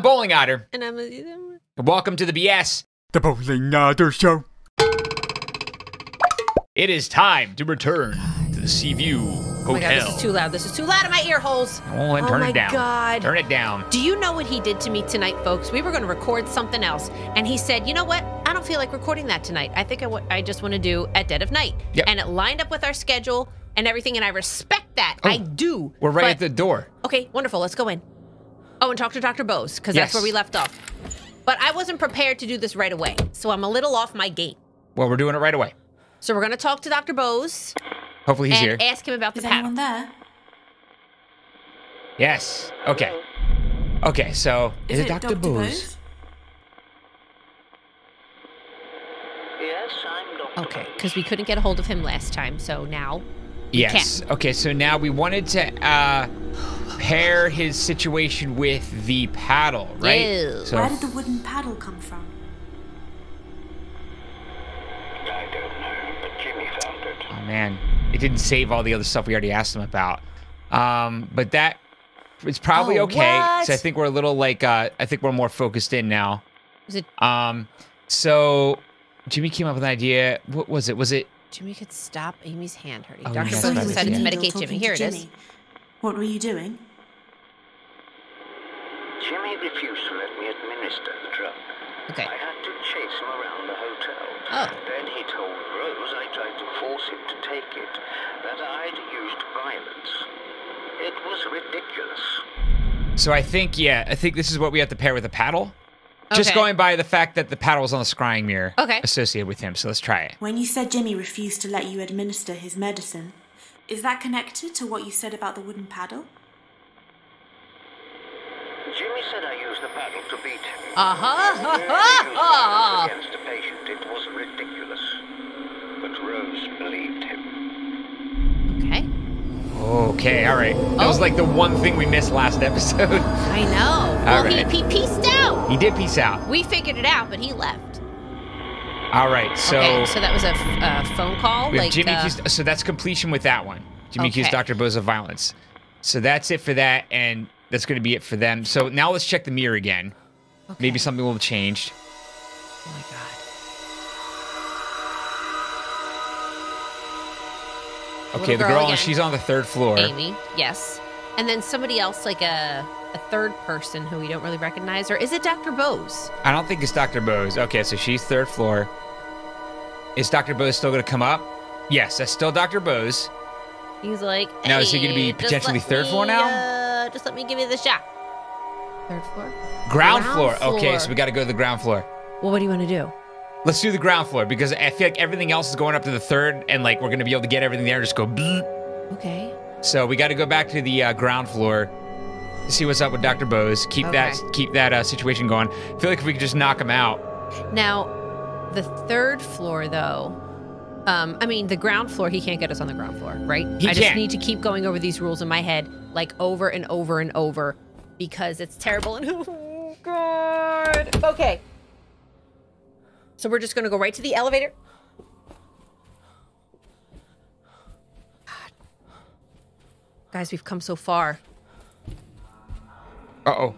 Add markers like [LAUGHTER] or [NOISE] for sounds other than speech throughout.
I'm Bowling Otter. And I'm. Welcome to the BS. The Bowling Otter Show. It is time to return to the Seaview Hotel. Oh my god, this is too loud. This is too loud in my ear holes. Oh, and Oh turn my it down. God. Turn it down. Do you know what he did to me tonight, folks? We were going to record something else, and he said, "You know what? I don't feel like recording that tonight. I think I I just want to do at dead of night." Yep. And it lined up with our schedule and everything, and I respect that. Oh, I do. We're right But- at the door. Okay, wonderful. Let's go in. Oh, and talk to Dr. Bose because Yes. that's where we left off. But I wasn't prepared to do this right away, so I'm a little off my game. Well, we're doing it right away. So we're going to talk to Dr. Bose Hopefully he's and here. ask him about the Is paddle. anyone there? Yes. Okay. Okay, so Is, it Dr. Bose? Bose? Yes, I'm Dr. Okay, because we couldn't get a hold of him last time, so now. Yes. Okay, so now we wanted to uh pair his situation with the paddle, right? Ew. So Where did the wooden paddle come from? I don't know, but Jimmy found it. Oh man, it didn't save all the other stuff we already asked him about. Um, but that it's probably Oh, okay. what? So I think we're a little like uh, I think we're more focused in now. Was it Um, so Jimmy came up with an idea. What was it? Was it? Jimmy could stop Amy's hand hurting? Oh, Dr. yes, Bose that's decided to medicate Jimmy. Here it is. What were you doing? Jimmy refused to let me administer the drug. Okay. I had to chase him around the hotel. Oh. Then he told Rose I tried to force him to take it, that I'd used violence. It was ridiculous. So I think yeah, I think this is what we have to pair with a paddle. Just going by the fact that the paddle is on the scrying mirror Okay. associated with him. So let's try it. When you said Jimmy refused to let you administer his medicine, is that connected to what you said about the wooden paddle? Jimmy said I used the paddle to beat him. Uh-huh. When I used [LAUGHS] against a patient, it was ridiculous. But Rose believed him. Okay. Okay, all right. That was Oh. like the one thing we missed last episode. [LAUGHS] I know. Well, right. he, he pieced out. he did peace out. We figured it out, but he left. All right, so, okay, so that was a, phone call. like, Jimmy uh, accused. So that's completion with that one. Jimmy Okay. Dr. Bose of violence. So that's it for that, and that's going to be it for them. So now let's check the mirror again. Maybe something will have changed. Oh my god. Okay, Little the girl girl, again. she's on the third floor. Amy, yes. And then somebody else, like a a third person who we don't really recognize, or is it Dr. Bose? I don't think it's Dr. Bose. Okay, so she's third floor. Is Dr. Bose still going to come up? Yes, that's still Dr. Bose. He's like, Now, is he gonna be potentially let third floor now? Uh, just let me give you the shot. Third floor. Ground, Ground floor. Okay, so we got to go to the ground floor. Well, what do you want to do? Let's do the ground floor because I feel like everything else is going up to the third, and like we're to be able to get everything there. and Just go. bleep. Okay. So we got to go back to the uh, ground floor to see what's up with Dr. Bose. Keep that keep that uh, situation going. I feel like if we could just knock him out. Now, the third floor, though. Um, I mean, the ground floor. He can't get us on the ground floor, right? He I just can't. need to keep going over these rules in my head, like over and over and over, because it's terrible. And [LAUGHS] oh god. Okay. So we're just gonna go right to the elevator. God. Guys, we've come so far. Uh oh.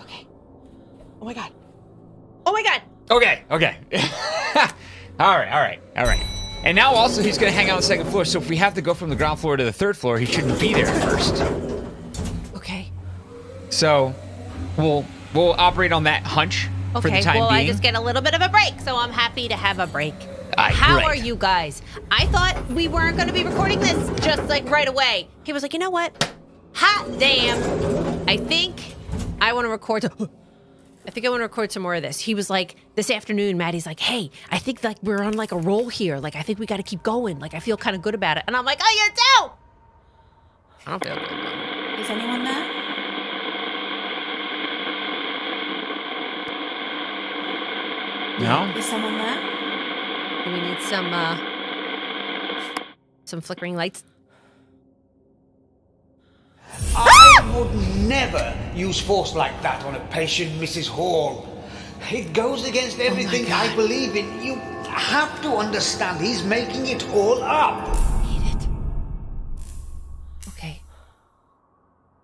Okay. Oh my god. Oh my god. Okay. Okay. [LAUGHS] all right. All right. All right. And now also he's going to hang out on the second floor. So if we have to go from the ground floor to the third floor, he shouldn't be there first. Okay. So we'll we'll operate on that hunch for the time well, being. I just get a little bit of a break, so I'm happy to have a break. Aye, How great. are you guys? I thought we weren't going to be recording this just like right away. He was like, you know what? Hot damn. I think I want to record. [GASPS] I think I want to record some more of this. He was like, this afternoon, Maddie's like, hey, I think like we're on like a roll here. Like, I think we got to keep going. Like, I feel kind of good about it. And I'm like, oh, you do? I don't feel good. Is anyone there? No. Is someone there? Do we need some uh, some flickering lights? I would never use force like that on a patient, Mrs. Hall. It goes against oh everything oh I believe in. You have to understand he's making it all up. Need it. Okay.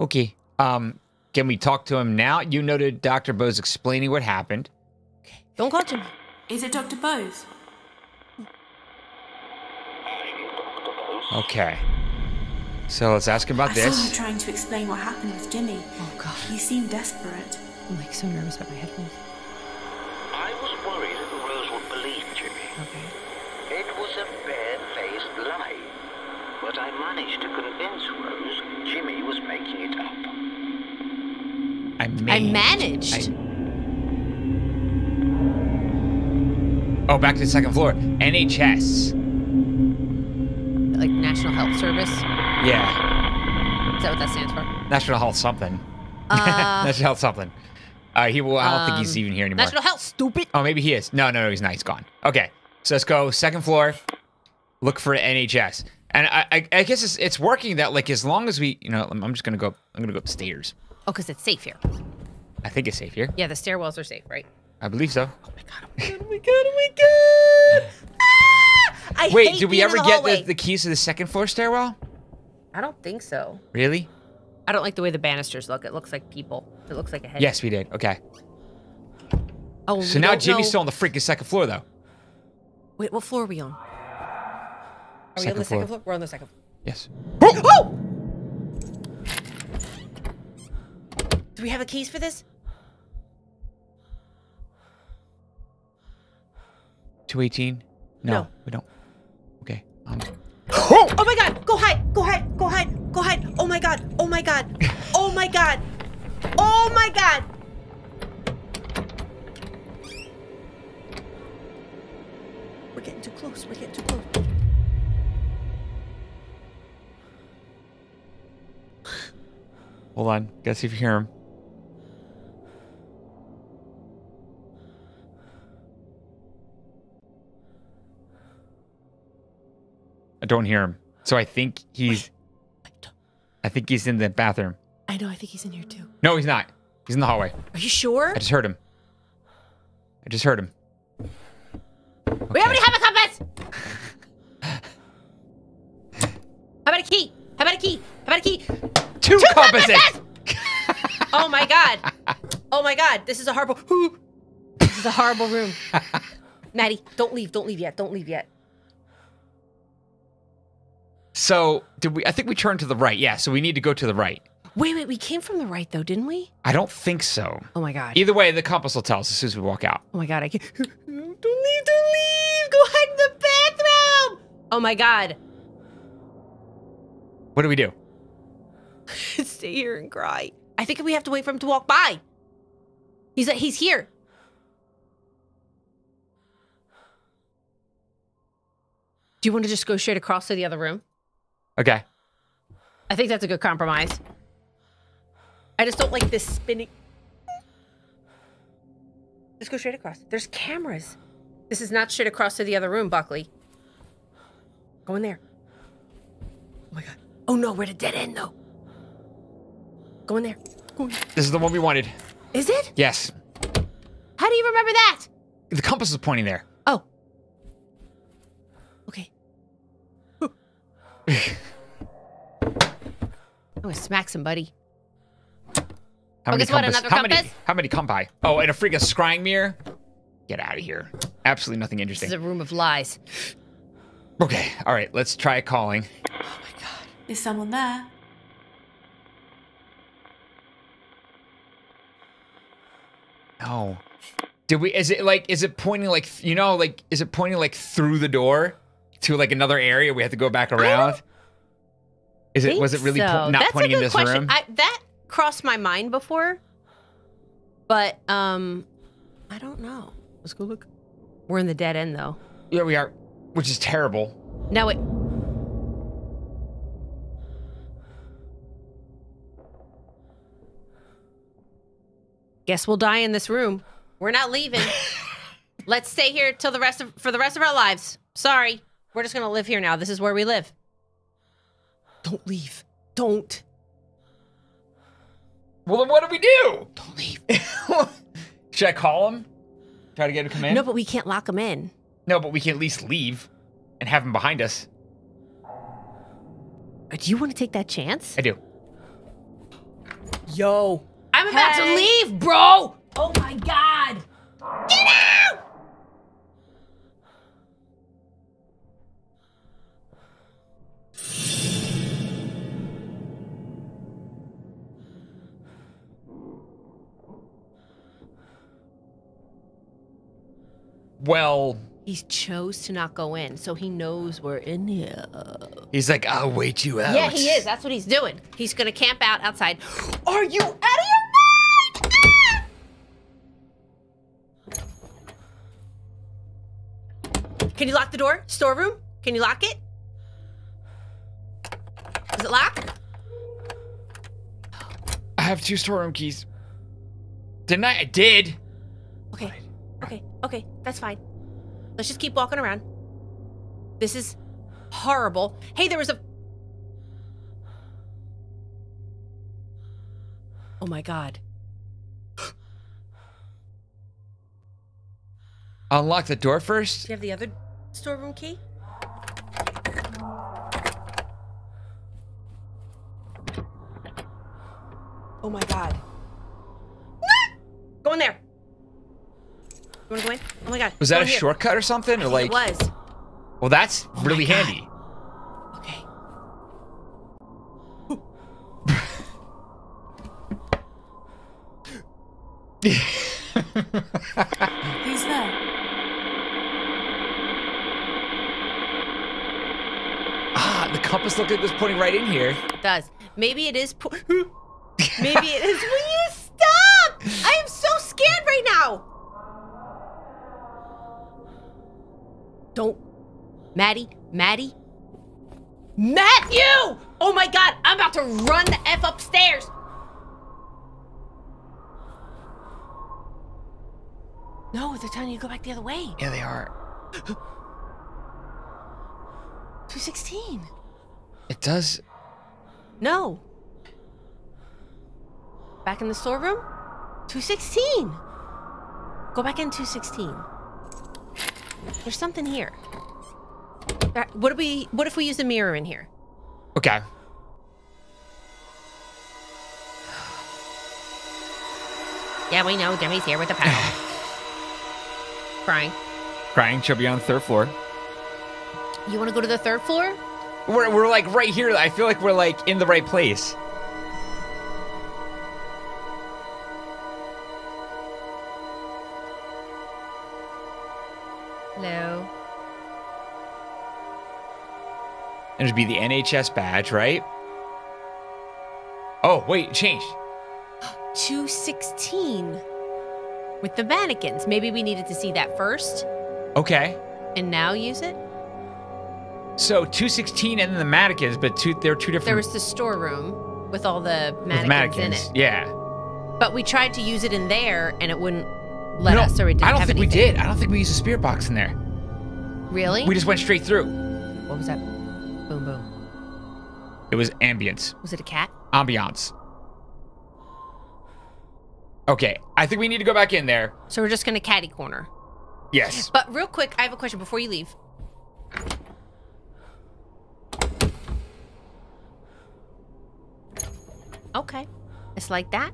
Okay. Um, can we talk to him now? You noted Dr. Bose explaining what happened. Don't call Jimmy. Is it Dr. Bose? Okay. So let's ask him about I saw him this. trying to explain what happened with Jimmy. Oh God, He seemed desperate. I'm like so nervous about my headphones. I was worried that Rose would believe Jimmy. Okay. It was a bare-faced lie. But I managed to convince Rose Jimmy was making it up. I, I may- managed. Oh, back to the second floor. NHS. Like National Health Service. Yeah. Is that what that stands for? National Health something. Uh, [LAUGHS] National Health something. Uh, he will. I don't think he's um, even here anymore. National Health, stupid. Oh, maybe he is. No, no, no, he's not. He's gone. Okay, so let's go second floor. Look for NHS, and I, I, I guess it's, it's working. That like as long as we, you know, I'm just gonna go. I'm gonna go upstairs. Oh, because it's safe here. I think it's safe here. Yeah, the stairwells are safe, right? I believe so. Oh my god! Oh my god! Oh my god! Ah! I Wait, did we ever the get the, the keys to the second floor stairwell? I don't think so. Really? I don't like the way the banisters look. It looks like people. It looks like a head. Yes, we did. Okay. Oh, So now Jimmy's know- still on the freaking second floor, though. Wait, what floor are we on? Are we on Second the second floor. floor? We're on the second floor. Yes. Oh! [GASPS] Do we have the keys for this? Two eighteen. No, No. we don't. Okay. Um. Oh my god! Go hide! Go hide! Go hide! Go hide! Oh my god! Oh my god! Oh my god! Oh my god! We're getting too close. We're getting too close. Hold on. Gotta see if you hear him. Don't hear him. So I think he's. I don't- I think he's in the bathroom. I know. I think he's in here too. No, he's not. He's in the hallway. Are you sure? I just heard him. I just heard him. We already have a compass. How about a key? How about a key? How about a key? Two, compasses. Oh my god. Oh my god. This is a horrible. [GASPS] This is a horrible room. [LAUGHS] Maddie, don't leave. Don't leave yet. Don't leave yet. So did we? I think we turned to the right. Yeah. So we need to go to the right. Wait, wait. We came from the right though, didn't we? I don't think so. Oh my god. Either way, the compass will tell us as soon as we walk out. Oh my god. I can't. [LAUGHS] Don't leave. Don't leave. Go hide in the bathroom. Oh my god. What do we do? [LAUGHS] Stay here and cry. I think we have to wait for him to walk by. He's he's here. Do you want to just go straight across to the other room? Okay. I think that's a good compromise. I just don't like this spinning. Just go straight across. There's cameras. This is not straight across to the other room, Buckley. Go in there. Oh my god. Oh no, we're at a dead end though. Go in there. Go in. This is the one we wanted. Is it? Yes. How do you remember that? The compass is pointing there. I'm gonna smack somebody. How Oh, guess what, another how many? compass? How many compi? Oh, and a freaking scrying mirror. Get out of here. Absolutely nothing interesting. This is a room of lies. Okay. All right. Let's try calling. Oh my god. Is someone there? No. Did we? Is it like? Is it pointing like? You know, like? Is it pointing like through the door to like another area? We have to go back around. Is it? Was it really po- so. not That's pointing a in good this question. room? I, that crossed my mind before, but um, I don't know. Let's go look. We're in the dead end though. yeah, we are. Which is terrible. No, it. Guess we'll die in this room. We're not leaving. [LAUGHS] Let's stay here till the rest of for the rest of our lives. Sorry, we're just gonna live here now. This is where we live. Don't leave. Don't. Well, then what do we do? Don't leave. [LAUGHS] Should I call him? Try to get him to come in? No, but we can't lock him in. No, but we can at least leave and have him behind us. Uh, Do you want to take that chance? I do. Yo, I'm about to leave, bro. Oh my god. Get out! Well, He chose to not go in, so he knows we're in here. he's like, I'll wait you out. Yeah, he is. That's what he's doing. He's gonna camp out outside. [GASPS] Are you out of your mind? Ah! Can you lock the door? Storeroom? Can you lock it? Is it locked? I have two storeroom keys. Didn't I? I did. Okay. Okay. Okay. That's fine. Let's just keep walking around. This is horrible. Hey, there was a. Oh my god. Unlock the door first. Do you have the other storeroom key? Oh my god. Go in there. You wanna go in? Oh my god. Was Go that a here. shortcut or something? Or I like, It was. well, that's really God. handy. Okay. Who's there? Ah, the compass looked like it was pointing right in here. It does. Maybe it is. Po- [GASPS] Maybe it is. [LAUGHS] Maddie, Maddie, Matthew! Oh my god, I'm about to run the F upstairs. No, they're telling you to go back the other way. Yeah, they are. [GASPS] 216. It does. No. Back in the storeroom? 216. Go back in 216. There's something here. What if we what if we use a mirror in here? Okay. Yeah, we know Demi's here with the paddle. [LAUGHS] Crying. Crying. She'll be on the third floor. You want to go to the third floor? We're, we're like right here. I feel like we're like in the right place. And it'd be the NHS badge, right? Oh, wait, it changed. [GASPS] 216. With the mannequins. Maybe we needed to see that first Okay. and now use it? So 216 and then the mannequins, but two they're two different There was the storeroom with all the with mannequins, in it. Yeah. But we tried to use it in there and it wouldn't let No, us or it didn't I don't think we did. I don't think we used a spirit box in there. Really? We just went straight through. what was that? Boom boom. It was ambience. Was it a cat? Ambiance. Okay, I think we need to go back in there. So we're just gonna catty corner. Yes. But real quick, I have a question before you leave. Okay. It's like that.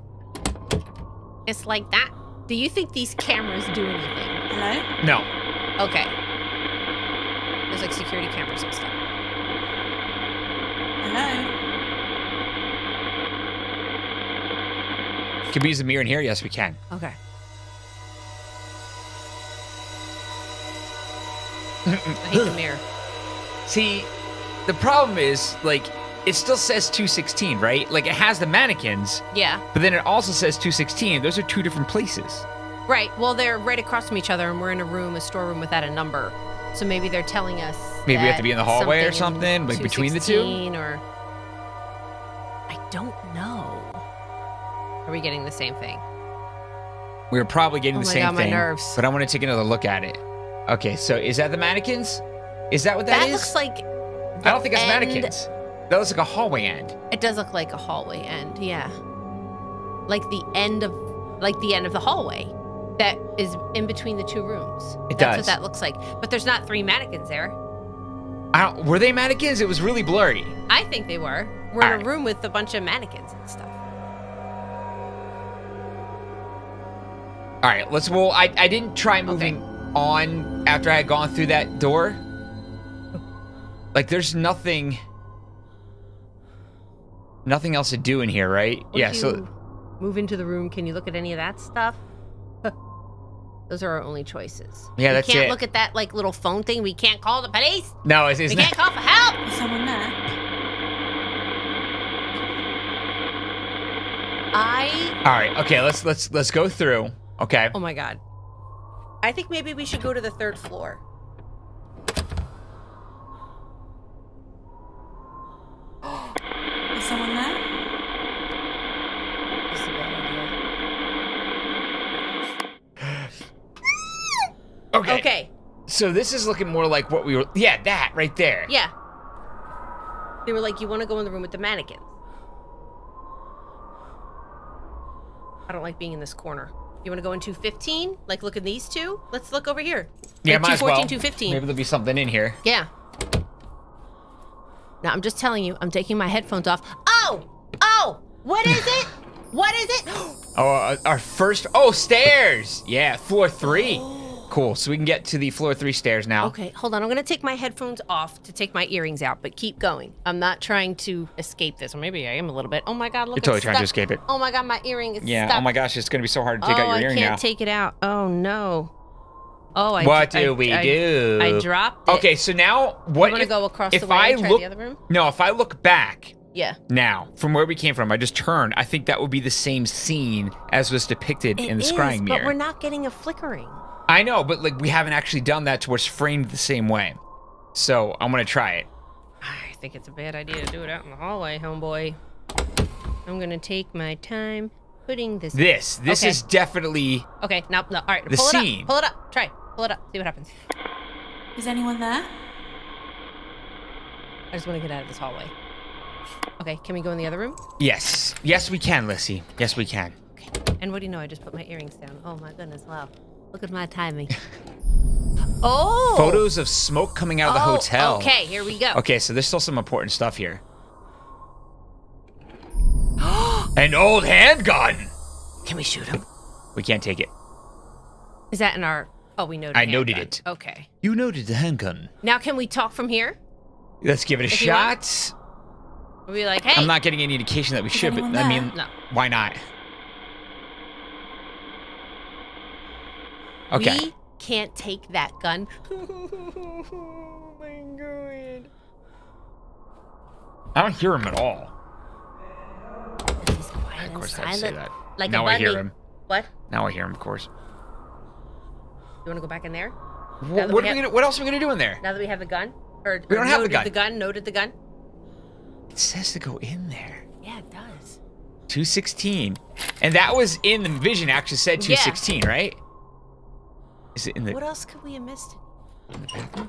It's like that. Do you think these cameras do anything? Hello? No. Okay. There's like security cameras and stuff. Hello? Can we use the mirror in here? Yes, we can. Okay. I hate the mirror. See, the problem is like it still says 216, right? Like it has the mannequins, Yeah. but then it also says 216. Those are two different places. Right. Well, they're right across from each other, and we're in a room, a storeroom without a number. So maybe they're telling us. Maybe we have to be in the hallway or something like between the two? Or I don't know. Are we getting the same thing? We were probably getting Oh the same God, my thing, nerves. but I want to take another look at it. Okay, so is that the mannequins? Is that what That, that is? That looks like. I don't think it's mannequins. That looks like a hallway end. It does look like a hallway end. Yeah. Like the end of, like the end of the hallway, that is in between the two rooms. It That's does. what that looks like. But there's not three mannequins there were they mannequins? It was really blurry. I think they were. We're All in a room with a bunch of mannequins and stuff. All right, let's. Well, I, I didn't try moving okay. on after I had gone through that door. Like, there's nothing. Nothing else to do in here, right? Would yeah, so. Move into the room. Can you look at any of that stuff? Those are our only choices. Yeah, we that's can't look at that like little phone thing. We can't call the police. no, it's, it's We not. can't call for help. Is someone there? I. All right. Okay. Let's let's let's go through. Okay. Oh my god. I think maybe we should go to the third floor. Is someone there? This is a bad Okay. Okay. So this is looking more like what we were. Yeah, that right there. Yeah. They were like, "You want to go in the room with the mannequins?" I don't like being in this corner. You want to go in 215? Like, look at these two? Let's look over here. Yeah, like might as well. 214, 215. Maybe there'll be something in here. Yeah. Now, I'm just telling you, I'm taking my headphones off. Oh! Oh! What is it? [LAUGHS] what is it? [GASPS] Oh, our first. Oh, stairs. Yeah, floor three. [GASPS] Cool. So we can get to the floor three stairs now. Okay, hold on. I'm going to take my headphones off to take my earrings out, but keep going. I'm not trying to escape this. Or maybe I am a little bit. Oh my God, look You're totally trying to escape it. Oh my God, my earring is Yeah. stuck. Oh my gosh, it's gonna be so hard to take oh, out your I earring can't take it out. Oh no. Oh, I. what do I- we I- do? I dropped it. Okay, so now what? wanna if, go across if the way I and try look, the other room? No, if I look back Yeah. now from where we came from, I just turned. I think that would be the same scene as was depicted in the It scrying is, mirror. But we're not getting a flickering. I know, but like we haven't actually done that to where it's framed the same way. So I'm gonna try it. I think it's a bad idea to do it out in the hallway, homeboy. I'm gonna take my time putting this. This, this Okay. is definitely Okay, now, no, all right. The pull it scene. up. Pull it up. Try. Pull it up. See what happens. Is anyone there? I just want to get out of this hallway. Okay, can we go in the other room? yes, yes we can, Lissy. Yes we can. Okay. And what do you know? I just put my earrings down. Oh my goodness! Wow. Look at my timing. [LAUGHS] oh. Photos of smoke coming out of the Oh, hotel. Okay, here we go. Okay, so there's still some important stuff here. [GASPS] An old handgun. Can we shoot him? We can't take it. Is that in our? Oh, we noted. It? I noted handgun. it. Okay. You noted the handgun. Now, can we talk from here? Let's give it a If shot. We'll be like, hey. I'm not getting any indication that we should, but anyone I mean, No. why not? Okay. We can't take that gun. [LAUGHS] [LAUGHS] oh my god. I don't hear him at all. He's quiet Of course, I'd say silent. that. Like now a I bunny. hear him. What? Now I hear him, of course. You want to go back in there? Wh- that What, we are we have- gonna, what else are we gonna do in there? Now that we have the gun? Or, We or don't have the gun. the gun. Noted the gun? It says to go in there. Yeah, it does. 216. And that was in the vision actually said Yeah. 216, right? Is it in the, What else could we have missed? in the bathroom?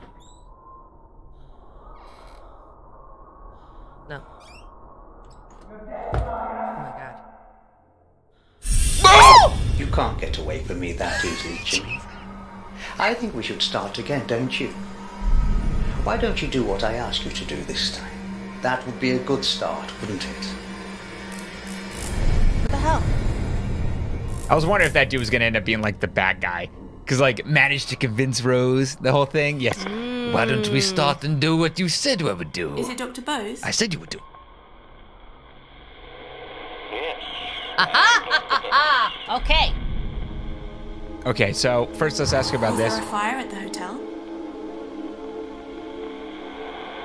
No. Oh my god. You can't get away from me that easily, Jimmy. I think we should start again, don't you? Why don't you do what I ask you to do this time? That would be a good start, wouldn't it? What the hell? I was wondering if that dude was gonna end up being like the bad guy. Cause like managed to convince Rose the whole thing. Yes. Why don't we start and do what you said we would do? Is it Dr. Bose? I said you would do. Yes. Ah, [LAUGHS] okay. Okay, so first let's ask about Was this. there a fire at the hotel?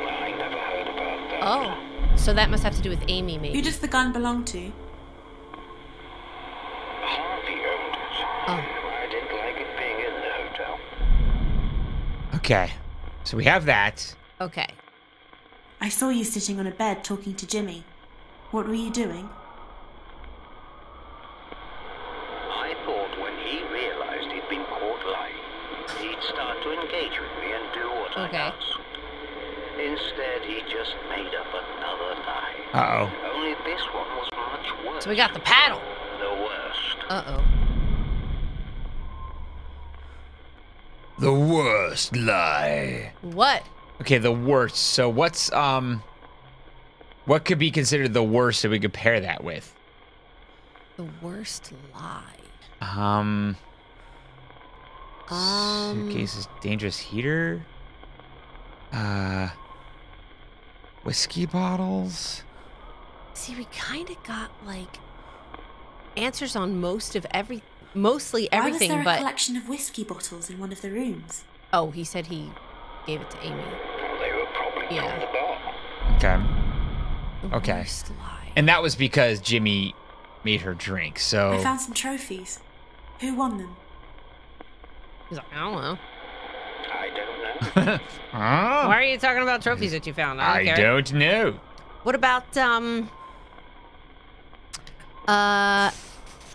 I never heard about that. Oh. So that must have to do with Amy, maybe. Who does the gun belong to? Harvey owned it. Oh. Okay. So we have that. Okay. I saw you sitting on a bed talking to Jimmy. What were you doing? I thought when he realized he'd been caught lying, he'd start to engage with me and do what Okay. I asked. Instead, he just made up another lie. Uh oh. Only this one was much worse. So we got the paddle. the worst. Uh oh. The worst lie. What? Okay, the worst. So what's um what could be considered the worst that we could pair that with? The worst lie. Um Um, Suitcases, dangerous heater. Uh, whiskey bottles. see, we kind of got like answers on most of every, mostly everything. Why everything, was there a but collection of whiskey bottles in one of the rooms? oh, he said he gave it to Amy. They were probably Yeah. the bar. Okay. The Okay. And that was because Jimmy made her drink. So I So found some trophies. Who won them? He's like, I don't know. I don't know. [LAUGHS] Ah, Why are you talking about trophies that you found? I I don't care. don't know. What about um? Uh,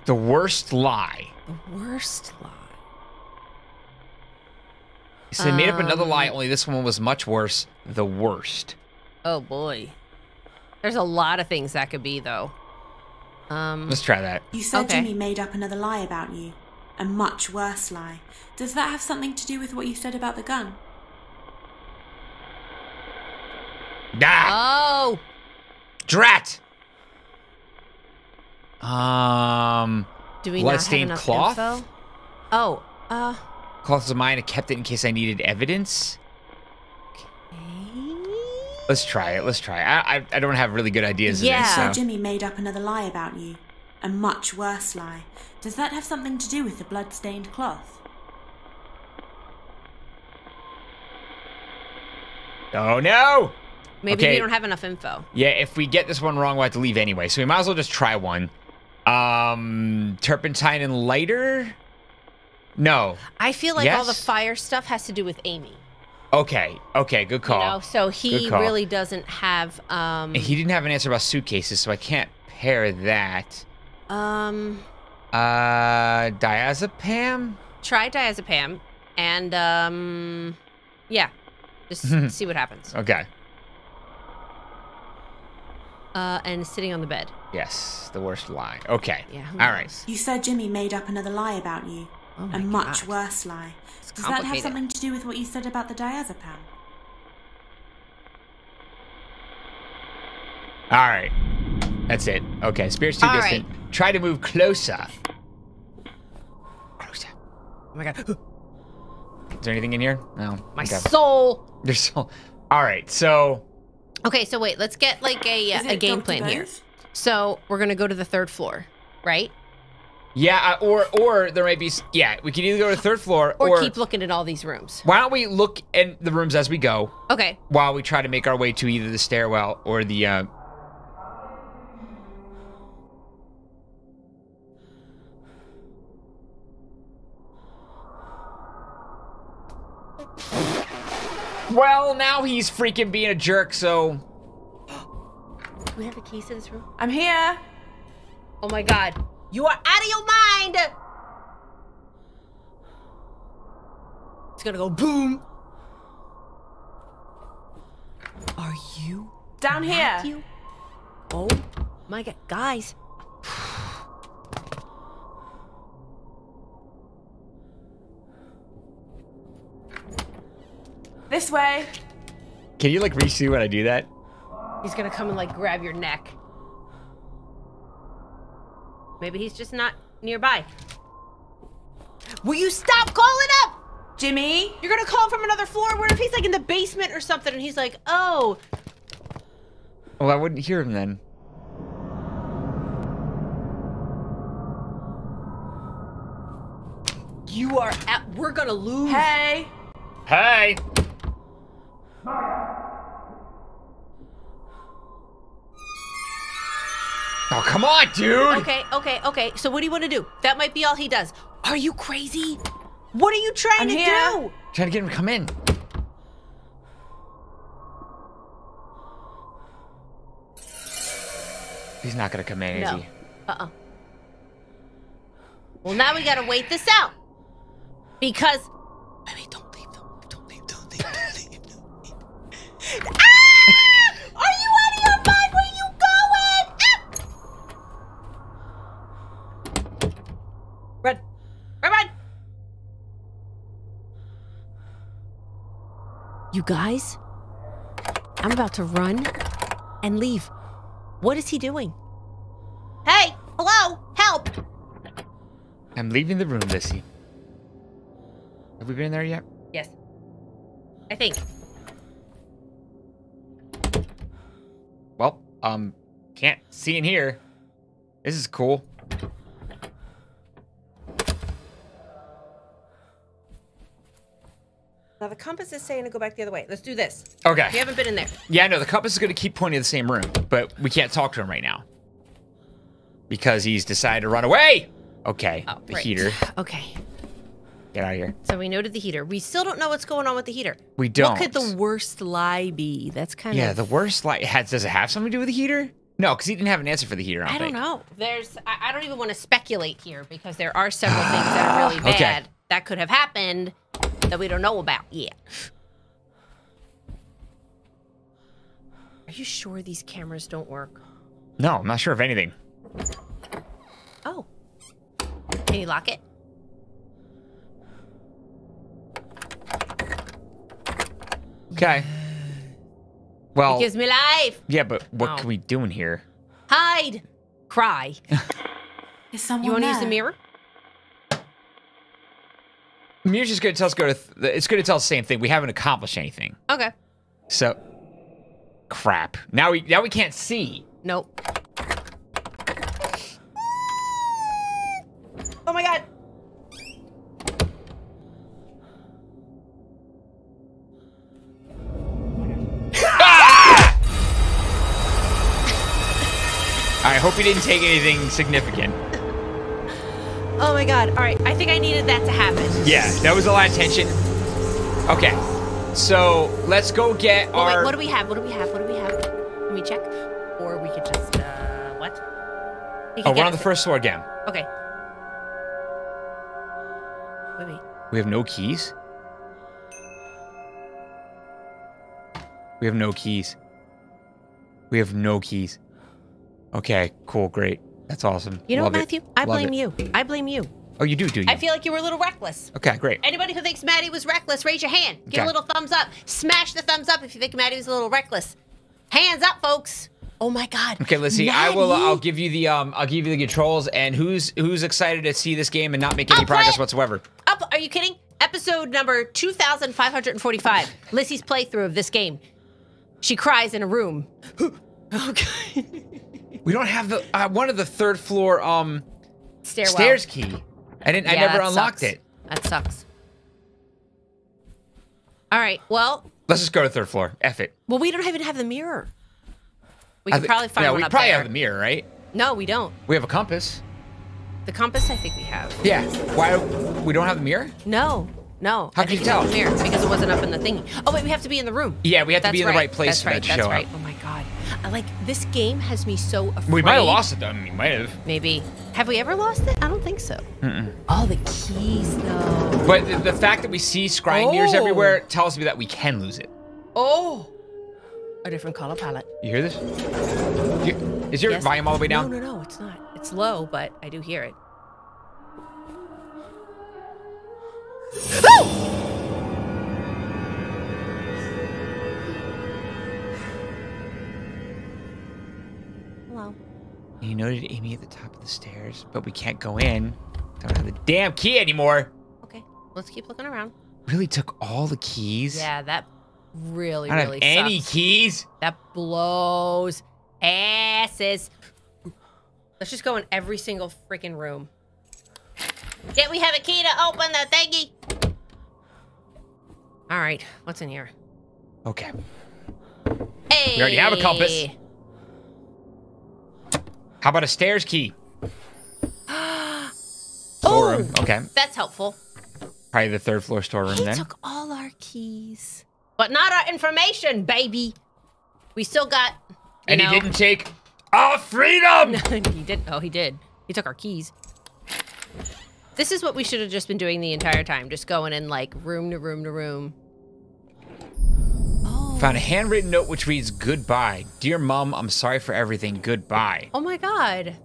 The worst lie. the worst lie. He said made up another Um, lie. Only this one was much worse. The worst. Oh boy, there's a lot of things that could be though. Um, Let's try that. You said Okay. Jimmy made up another lie about you. A much worse lie. Does that have something to do with what you said about the gun? Ah, oh, drat. Um, do we not have Bloodstained cloth? info? Oh, uh, cloth of mine. I kept it in case I needed evidence. Okay. Let's try it. Let's try it. I, I, I don't have really good ideas Yeah. this. said So. Jimmy made up another lie about you. A much worse lie. Does that have something to do with the blood-stained cloth? Oh no! maybe Okay. we don't have enough info. Yeah, if we get this one wrong, we'll have to leave anyway. So we might as well just try one. Um, turpentine and lighter. No. I feel like all the fire stuff has to do with Amy. Okay. Okay. Good call. You know, so he really doesn't have um he didn't have an answer about suitcases, so I can't pair that. um Uh, diazepam. try diazepam and um yeah, just [LAUGHS] see what happens. Okay. Uh, and sitting on the bed. Yes, the worst lie. Okay. Yeah. All right. You said Jimmy made up another lie about you. Oh my a much God. worse lie. It's Does that have something to do with what you said about the diazepam? All right. That's it. Okay. Spirit's too All distant. Try to move closer. Closer. Oh my god, [GASPS] Is there anything in here? No. my okay. soul. There's so. All right. So Okay, so wait, let's get like a Is a game Dr. plan here. So we're gonna go to the third floor, right? yeah, or or there might be. Yeah, we can either go to the third floor Or, or, keep looking at all these rooms. Why don't we look in the rooms as we go Okay. while we try to make our way to either the stairwell or the. Uh, Well, now he's freaking being a jerk, so. Do we have the keys to this room? I'm here. Oh my god. You are out of your mind! It's gonna go boom. Are you Down here. Matthew? Oh my god. Guys. This way. Can you like re-see when I do that? He's gonna come and like grab your neck. Maybe he's just not nearby. Will you stop calling up? Jimmy. You're gonna call him from another floor. What if he's like in the basement or something and he's like, oh, Well, I wouldn't hear him then. you are at, we're gonna lose. Hey. Hey! Oh, come on, dude! Okay, okay, okay. So what do you want to do? That might be all he does. Are you crazy? What are you trying I'm to here. do? Trying to get him to come in. He's not gonna come in, is he? Uh-uh. Well, now we gotta wait this out. Because Baby, don't leave them. Don't leave, don't leave, don't leave, don't leave. [LAUGHS] ah! Run. Run, run. You guys, I'm about to run and leave. What is he doing? Hey, hello, help! I'm leaving the room, Lissy. Have we been there yet? Yes. I think. Well, um, can't see in here. This is cool. Compass is saying to go back the other way. Let's do this. Okay. We haven't been in there. Yeah, no, the compass is going to keep pointing to the same room, but we can't talk to him right now because he's decided to run away. Okay, Oh, the right. heater. Okay. Get out of here. So we noted the heater. We still don't know what's going on with the heater. We don't. What could the worst lie be? That's kind Yeah, of. Yeah, the worst. lie... has does it have something to do with the heater? No, because he didn't have an answer for the heater. I, I don't know. There's. I, I don't even want to speculate here because there are several things that are really [SIGHS] Okay. bad that could have happened that we don't know about yet. Are you sure these cameras don't work? No, I'm not sure of anything. Oh. Can you lock it? Okay. Well, It gives me life. yeah, but what Oh. can we do in here? Hide. Cry. [LAUGHS] Is someone You want to use the mirror? Just going to tell us go to. Th- it's going to tell us the same thing. We haven't accomplished anything. Okay. So, crap. Now we now we can't see. Nope. Oh my god. Ah! I hope you didn't take anything significant. Oh my god. All right. I think I needed that to happen. Yeah, that was a lot of tension. Okay, so let's go get Oh, wait, what do we have? What do we have? What do we have? Let me check. Or we could just, uh, what? You oh, we're on the first floor again. Okay. Wait, wait. We have no keys. We have no keys. We have no keys. Okay, cool, great. That's awesome. You know Love what, it. Matthew? I Love blame it. you. I blame you. Oh, you do, do you? I feel like you were a little reckless. okay, great. Anybody who thinks Maddie was reckless, raise your hand. Give Okay. a little thumbs up. Smash the thumbs up if you think Maddie was a little reckless. Hands up, folks. Oh my God. Okay, let's see. I will. uh, I'll give you the. Um. I'll give you the controls. And who's who's excited to see this game and not make I'll any progress whatsoever? Up. Are you kidding? Episode number 2545. Lissy's playthrough of this game. She cries in a room. [GASPS] okay. [LAUGHS] We don't have the uh, one of the third floor um Stairwell. stairs key. I didn't. I never unlocked sucks. it. That sucks. All right. Well, Let's just go to third floor. F it. well, we don't even have the mirror. We I could probably find yeah, one we up probably there. have the mirror, right? No, we don't. We have a compass. The compass, I think we have. Yeah. Why we don't have the mirror? No, no. How I can you tell? up Here because it wasn't up in the thingy. Oh wait, we have to be in the room. Yeah, we have to be in the right place That's for that right. to That's show right. up. Oh my god. I like this game has me so afraid. We might have lost it though. I mean, we might have. Maybe. Have we ever lost it? I don't think so. All the keys though. But the, the fact that we see scrying mirrors Oh. everywhere tells me that we can lose it. Oh. A different color palette. You hear this? You- is your Yes. volume all the way down? No, no, no, it's not. It's low, but I do hear it. Hello. You noted Amy at the top of the stairs, but we can't go in. Don't have the damn key anymore. Okay, let's keep looking around. Really took all the keys. Yeah, that really, I don't really have any keys. That blows asses. Let's just go in every single freaking room. Yeah, we have a key to open the thingy. All right, what's in here? Okay. Hey. We already have a compass. How about a stairs key? [GASPS] Storeroom. Oh, Okay. that's helpful. Probably the third floor storeroom He then. took all our keys, but not our information, baby. We still got. And know, he didn't take our freedom. [LAUGHS] he did. Oh, he did. He took our keys. This is what we should have just been doing the entire time, just going in like room to room to room. Found a handwritten note which reads, Goodbye. Dear Mom, I'm sorry for everything. Goodbye. Oh my god.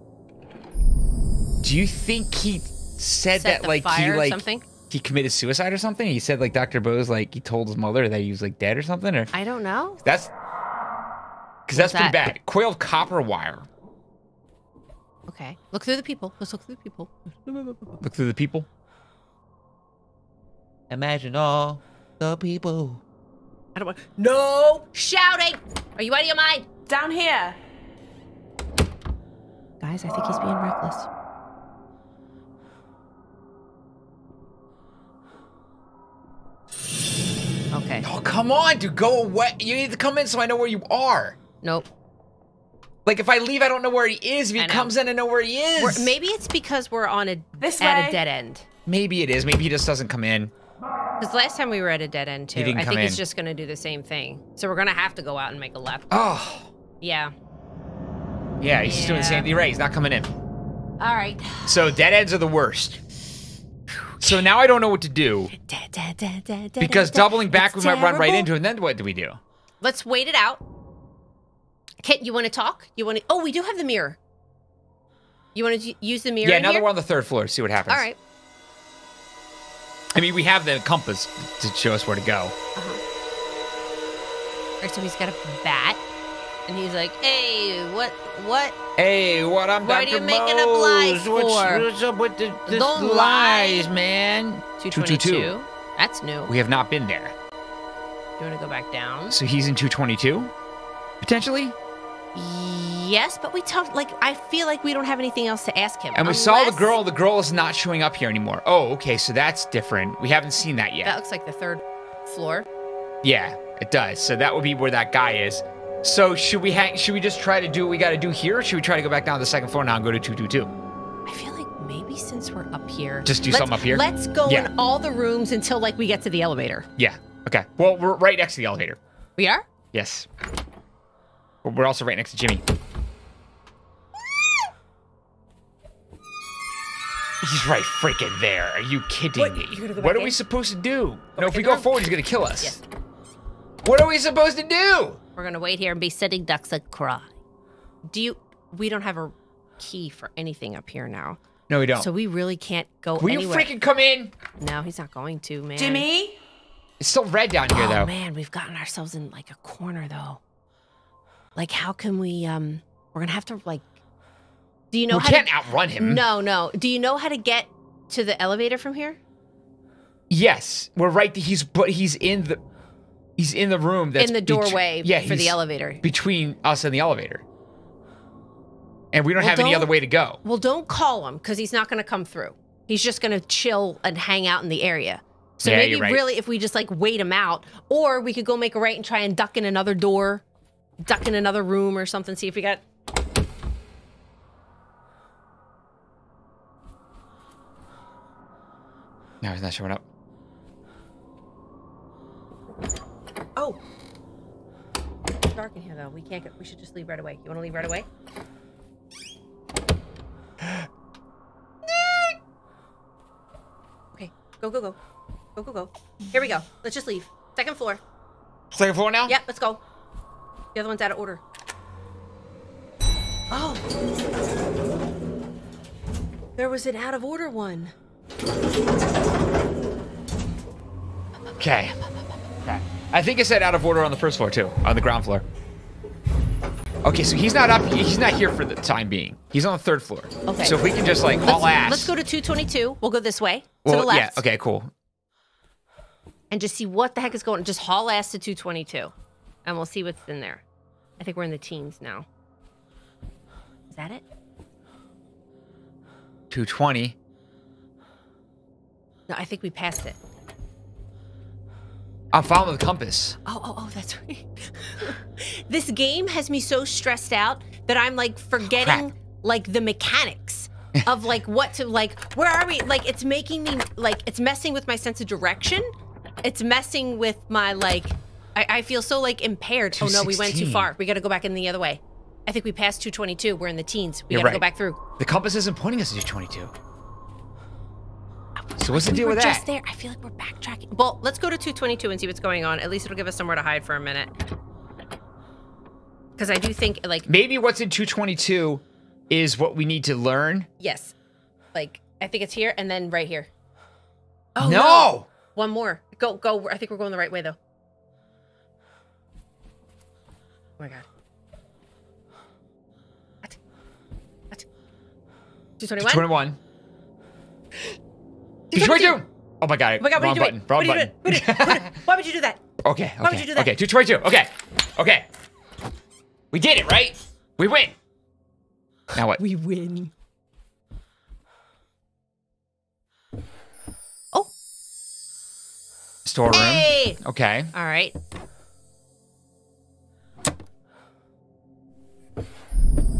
Do you think he said Set that the like he fire or like something? he committed suicide or something? He said like Dr. Bose like he told his mother that he was like dead or something? Or I don't know. that's because that's pretty that? bad. Coiled copper wire. Okay. Look through the people. Let's look through the people. Look through the people. Imagine all the people. I don't want. No shouting. Are you out of your mind? Down here. Guys, I think he's being reckless. Okay. Oh, come on, dude. Go away. You need to come in so I know where you are. Nope. Like, if I leave, I don't know where he is. If he comes in, I know where he is. We're, maybe it's because we're on a This at way. a dead end. Maybe it is. Maybe he just doesn't come in. Because last time we were at a dead end too. I think he's in. just gonna do the same thing. So we're gonna have to go out and make a left. Oh, Yeah. yeah. He's just doing the same Yeah. thing. Right. He's not coming in. All right. So dead ends are the worst. So now I don't know what to do Da, da, da, because doubling back, It's we might run right into it. And then what do we do? Let's wait it out. Kit, you want to talk? You want to? Oh, we do have the mirror. You want to use the mirror? yeah, now that we're on the third floor, see what happens. All right. I mean, we have the compass to show us where to go. All right. So he's got a bat, and he's like, "Hey, what? What? Hey, what I'm What are Dr. you making up lies for? what's up with the, this Don't lies, lie. man? 222. That's new. We have not been there. You want to go back down? So he's in 222? Potentially? Yes, but we talked like I feel like we don't have anything else to ask him. And we saw the girl. The girl is not showing up here anymore. Oh, okay. So that's different. We haven't seen that yet. That looks like the third floor. Yeah, it does. So that would be where that guy is. So should we hang? Should we just try to do what we got to do here, or should we try to go back down to the second floor now and go to 222? I feel like maybe since we're up here, Just do let's- something up here? Let's go Yeah. in all the rooms until like we get to the elevator. Yeah. Okay. Well, we're right next to the elevator. We are. Yes. We're also right next to Jimmy. He's right freaking there. Are you kidding What, me? you're gonna go what back are we supposed to do? no, if we go room? forward, he's gonna kill us. Yes. What are we supposed to do? We're gonna wait here and be sitting ducks and cry. Do you? We don't have a key for anything up here now, No, we don't. so we really can't go Will you freaking come in? No, he's not going to, man. Jimmy? It's still red down here, Oh though. man, we've gotten ourselves in like a corner though. Like, how can we? Um, we're gonna have to like. Do you know we how can't to? outrun him. No, no. Do you know how to get to the elevator from here? Yes, we're right. He's but he's in the he's in the room that's in the doorway yeah, for the elevator. between us and the elevator, and we don't Well, have any don't- other way to go. Well, don't call him because he's not going to come through. He's just going to chill and hang out in the area. So Yeah, maybe right. really, if we just like wait him out, or we could go make a right and try and duck in another door, duck in another room or something. See if we got. No, he's not showing up. Oh, it's dark in here though. We can't. Get, we should just leave right away. You want to leave right away? okay, go go go, go go go. Here we go. Let's just leave. Second floor. Second floor now. Yep, let's go. The other one's out of order. Oh. There was an out of order one. Okay. Okay. I think I said out of order on the first floor too, on the ground floor. Okay, so he's not up. He's not here for the time being. He's on the third floor. Okay. So if we can just like haul let's, ass. let's go to 222. We'll go this way to Well, the left Yeah. Okay. Cool. and just see what the heck is going. Just haul ass to 222 and we'll see what's in there. I think we're in the teens now. Is that it? Two twenty. No, I think we passed it. I'm following the compass. Oh, oh, oh, that's right. [LAUGHS] this game has me so stressed out that I'm like forgetting Crap. like the mechanics of [LAUGHS] like what to like where are we? Like it's making me like it's messing with my sense of direction. It's messing with my like I, I feel so like impaired. Oh no, we went too far. We gotta go back in the other way. I think we passed 222. We're in the teens. We You're gotta go back through. The compass isn't pointing us to 222. So what's the We deal were with just that? there. I feel like we're backtracking. Well, let's go to 222 and see what's going on. At least it'll give us somewhere to hide for a minute. Because I do think, like, Maybe what's in 222 is what we need to learn. yes, like I think it's here and then right here. Oh no! One more. Go, go. I think we're going the right way though. Oh my god. What? What? 221? 221. [GASPS] [GASPS] [GASPS] 222! Oh my god! Oh my god, wrong what are you button. Wrong what are you button. doing? What are you- what are- Why would you do that? okay. Okay. Why would you do that? Okay. Two twenty-two. Okay. Okay. We did it, right? We win. Now what? We win. Oh, Storeroom. hey! Okay. All right.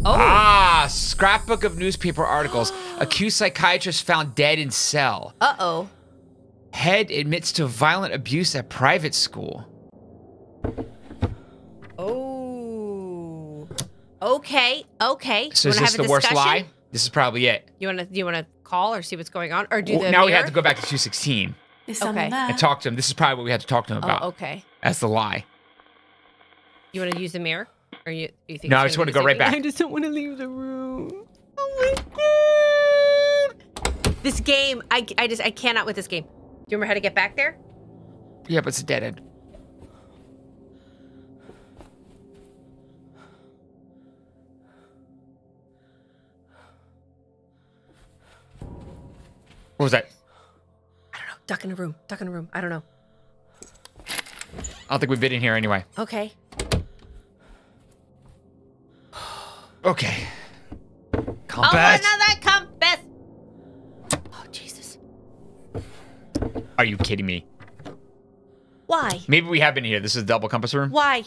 Oh, Ah, scrapbook of newspaper articles. Accused psychiatrist found dead in cell. uh oh. Head admits to violent abuse at private school. Oh. Okay. Okay. So you is this have a the worst lie? This is probably it. You want to? You want to call or see what's going on, or do Well, the now we have to go back to 216 Okay. and talk to him. This is probably what we had to talk to him about. Oh, okay. That's the lie. You want to use the mirror, or you? you think No, I just wanna go right back. I just don't want to leave the room. Oh my god! This game, I, I just, I cannot with this game. Do you remember how to get back there? Yeah, but it's a dead end. What was that? I don't know. Duck in a room. Duck in a room. I don't know. I don't think we've been in here anyway. Okay. Okay. Oh, compass. Oh, another compass. Oh Jesus! Are you kidding me? Why? Maybe we have been here. This is a double compass room. Why?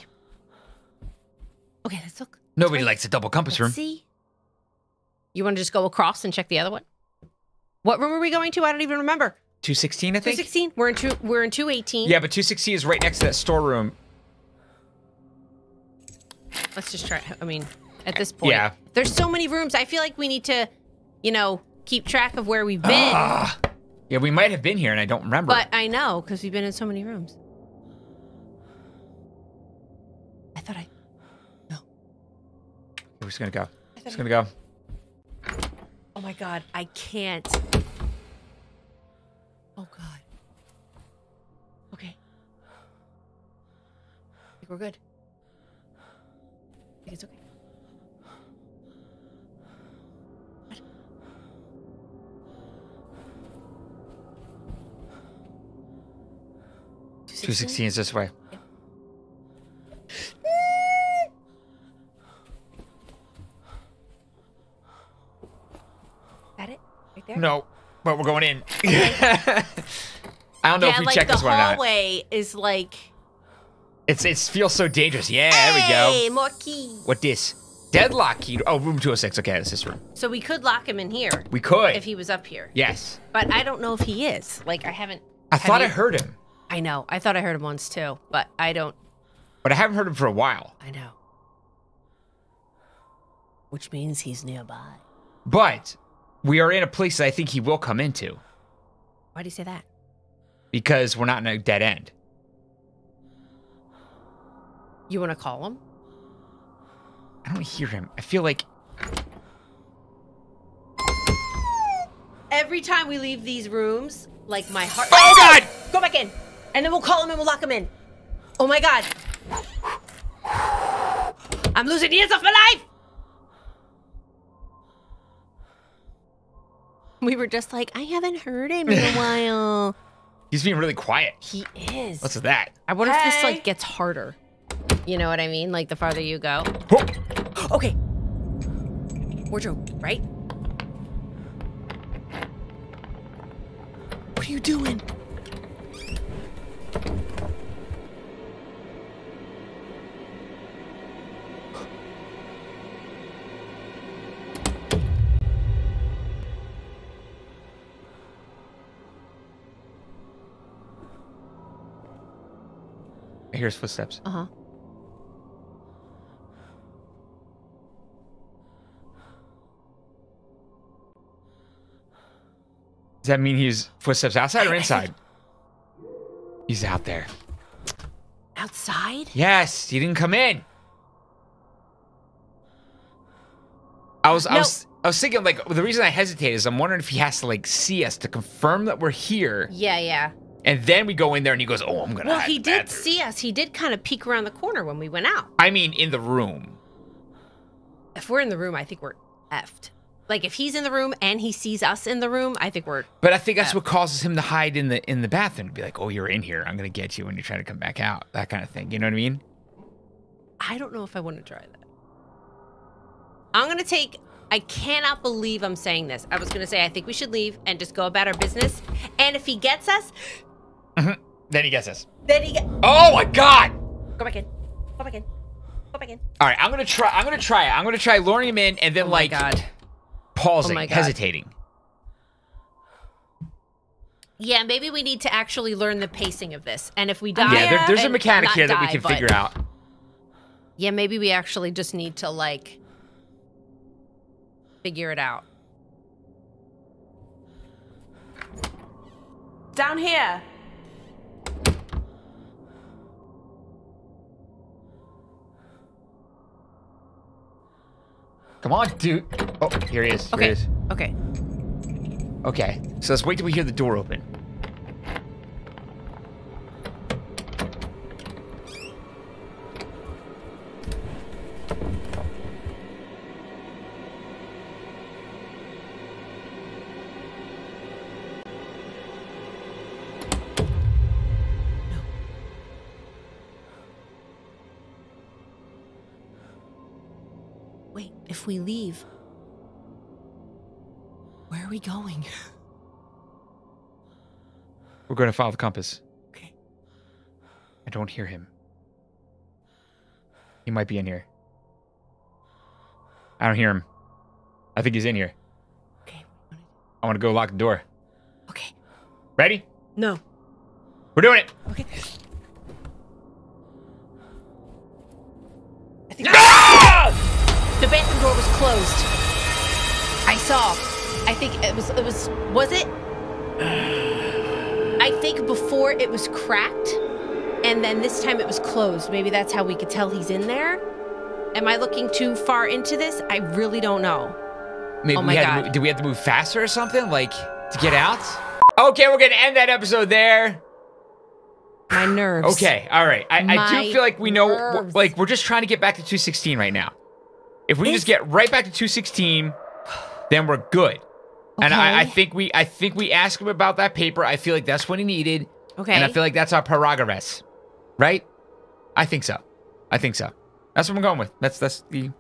Okay, let's look. Nobody Wait. likes a double compass room. Let's see. You want to just go across and check the other one? What room are we going to? I don't even remember. 216, I think. 216. We're in two. We're in two eighteen. Yeah, but 216 is right next to that storeroom. Let's just try. I mean, at this point, Yeah. There's so many rooms. I feel like we need to, you know, keep track of where we've been. Ah. Yeah, we might have been here and I don't remember. but I know because we've been in so many rooms. I thought I. We're just gonna go. Just gonna go. Oh my god, I can't. Oh god. Okay. I think we're good. I think it's okay. 216 is this way. Is that it? Right there? No, but we're going in. [LAUGHS] I don't know yeah, if we like check this one or not. the hallway is like. It's it feels so dangerous. Yeah, there we go. more keys. What this? Deadlock key. Oh, room 206. Okay, that's this room. So we could lock him in here We could. if he was up here, yes. but I don't know if he is. Like I haven't. I thought I heard him, I know. I thought I heard him once too, but I don't. but I haven't heard him for a while. I know. Which means he's nearby. But we are in a place that I think he will come into Why do you say that? because we're not in a dead end. You want to call him? I don't hear him. I feel like Every time we leave these rooms, like my heart. Oh, God! Go back in, and then we'll call him and we'll lock him in. Oh my God! I'm losing years of my life. We were just like, I haven't heard him in a [LAUGHS] while. he's being really quiet. He is. What's that? I wonder if this like gets harder. You know what I mean? Like the farther you go. Oh, Okay. Wardrobe, right? What are you doing? I hear his footsteps. Uh huh. Does that mean he's footsteps outside or inside? He's out there. Outside? Yes, he didn't come in. I was, I No. was, I was thinking like the reason I hesitate is I'm wondering if he has to like see us to confirm that we're here, Yeah, yeah. And then we go in there and he goes, "Oh, I'm gonna." Well, hide he did bathroom." see us. He did kind of peek around the corner when we went out. I mean, in the room. If we're in the room, I think we're effed. Like if he's in the room and he sees us in the room, I think we're But I think that's what causes him to hide in the in the bathroom. To be like, "Oh, you're in here. I'm gonna get you when you're trying to come back out." That kind of thing. You know what I mean? I don't know if I want to try that. I'm gonna take. I cannot believe I'm saying this. I was gonna say I think we should leave and just go about our business. And if he gets us, Mm-hmm. Then he gets us. then he get. Oh my god! Go back in. Go back in. Go back in. All right, I'm gonna try. I'm gonna try it. I'm gonna try luring him in and then Oh my like God. pausing, Oh my God. hesitating. Yeah, maybe we need to actually learn the pacing of this. And if we die, Yeah, there, there's a mechanic here that we can but- figure out. Yeah, maybe we actually just need to like figure it out. Down here. Come on, dude. Oh, here he is. Here Okay. he is. Okay. Okay, so let's wait till we hear the door open. If we leave, where are we going? We're going to follow the compass. Okay. I don't hear him. He might be in here. I don't hear him. I think he's in here. Okay. I want to go lock the door. Okay. Ready? No. We're doing it. Okay. I think it was. It was. Was it? I think before it was cracked, and then this time it was closed. Maybe that's how we could tell he's in there. Am I looking too far into this? I really don't know. Maybe Oh we my had God. Did we have to move faster or something? Like to get out? Okay, we're gonna end that episode there. My nerves. Okay, all right. I, I do feel like we know, nerves. like we're just trying to get back to 216 right now. If we just get right back to 216, then we're good. And I, I think we, I think we asked him about that paper. I feel like that's what he needed. Okay. And I feel like that's our prerogative, right? I think so. I think so. That's what I'm going with. That's that's the,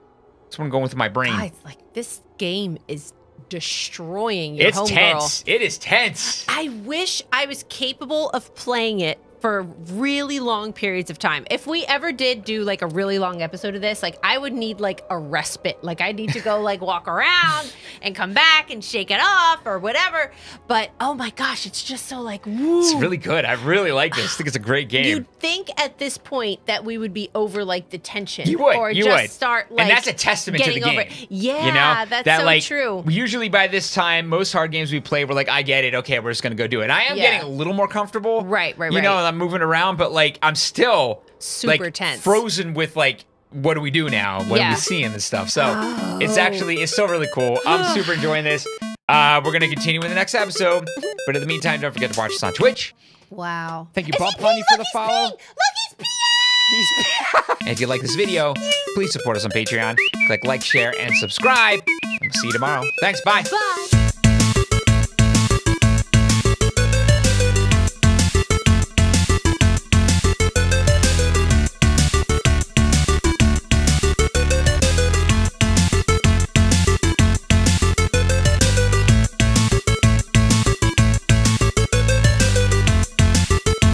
that's what I'm going with my brain. Like this game is destroying your it's tense. It is tense. I wish I was capable of playing it for really long periods of time. If we ever did do like a really long episode of this, like I would need like a respite. Like I need to go like walk around and come back and shake it off or whatever. But oh my gosh, it's just so like woo. It's really good. I really like this. I think it's a great [SIGHS] game. You'd think at this point that we would be over like the tension, You would. or you just would. start like and that's a testament to the game. over it. Yeah, you know that's that so like true. usually by this time, most hard games we play, we're like, I get it. Okay, we're just gonna go do it. I am Yeah. getting a little more comfortable. Right, right, right. You know, right. I'm moving around, but like I'm still Super like, tense. frozen with like. What do we do now? What Yeah. are we seeing and stuff? So it's actually it's still really cool. I'm [SIGHS] super enjoying this. Uh, we're gonna continue in the next episode, but in the meantime, don't forget to watch us on Twitch. Wow. Thank you, Is Bob Funny, for Look, the he's follow. peeing. Look, he's peeing. And if you like this video, please support us on Patreon. Click like, share, and subscribe. And we'll see you tomorrow. Thanks. Bye. Bye.